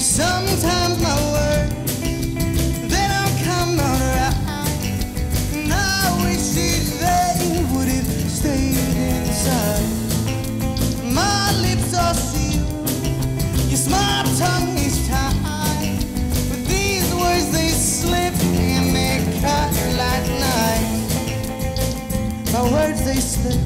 Sometimes my words they don't come out right. And I wish that they would have stayed inside. My lips are sealed, your smart tongue is tied. But these words they slip and they cut like knives. My words they slip,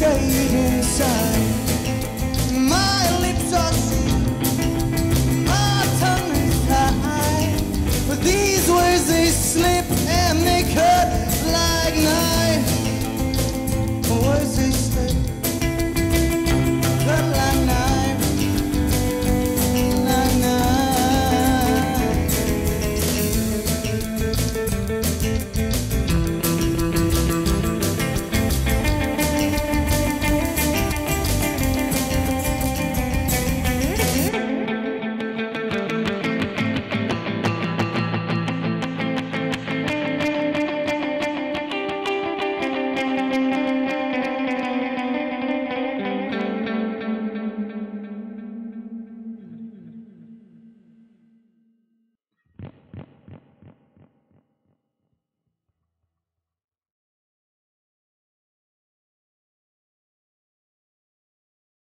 right, and I